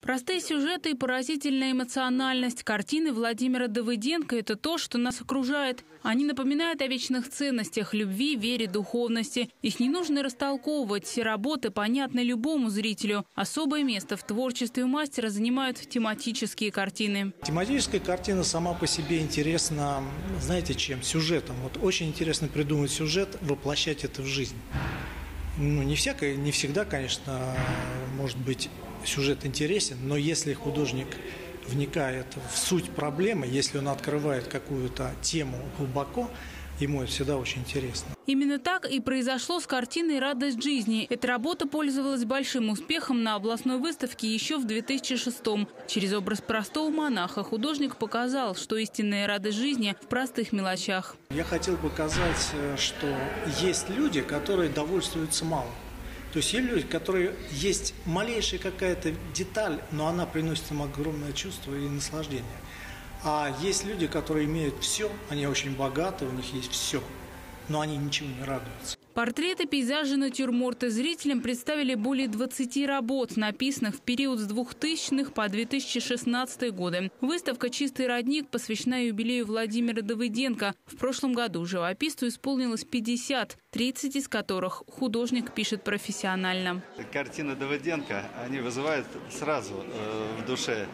Простые сюжеты и поразительная эмоциональность картины Владимира Давыденко – это то, что нас окружает. Они напоминают о вечных ценностях – любви, вере, духовности. Их не нужно растолковывать. Все работы понятны любому зрителю. Особое место в творчестве мастера занимают тематические картины. Тематическая картина сама по себе интересна, знаете чем? Сюжетом. Вот очень интересно придумать сюжет, воплощать это в жизнь. Ну, не, всякое, не всегда, конечно, может быть сюжет интересен, но если художник вникает в суть проблемы, если он открывает какую-то тему глубоко, ему это всегда очень интересно. Именно так и произошло с картиной «Радость жизни». Эта работа пользовалась большим успехом на областной выставке еще в 2006-м. Через образ простого монаха художник показал, что истинная радость жизни в простых мелочах. Я хотел показать, э, что есть люди, которые довольствуются малым. То есть есть люди, которые есть малейшая какая-то деталь, но она приносит им огромное чувство и наслаждение. А есть люди, которые имеют все, они очень богаты, у них есть все, но они ничего не радуются. Портреты, пейзажи, натюрморты зрителям представили более 20 работ, написанных в период с 2000-х по 2016 годы. Выставка «Чистый родник» посвящена юбилею Владимира Давыденко. В прошлом году живописцу исполнилось 50, 30 из которых художник пишет профессионально. Картины Давыденко, они вызывают сразу э, в душе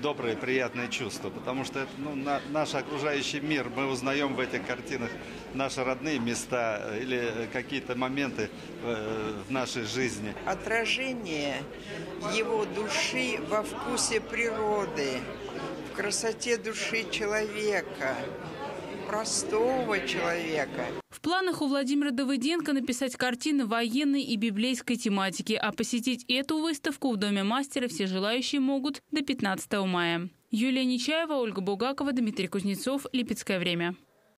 добрые, приятные чувства, потому что это ну, на, наш окружающий мир, мы узнаем в этих картинах наши родные места э, или какие-то моменты э, в нашей жизни. Отражение его души во вкусе природы, в красоте души человека, простого человека. Планах у Владимира Давыденко написать картины военной и библейской тематики, а посетить эту выставку в Доме мастера все желающие могут до 15 мая. Юлия Нечаева, Ольга Бугакова, Дмитрий Кузнецов. Липецкое время.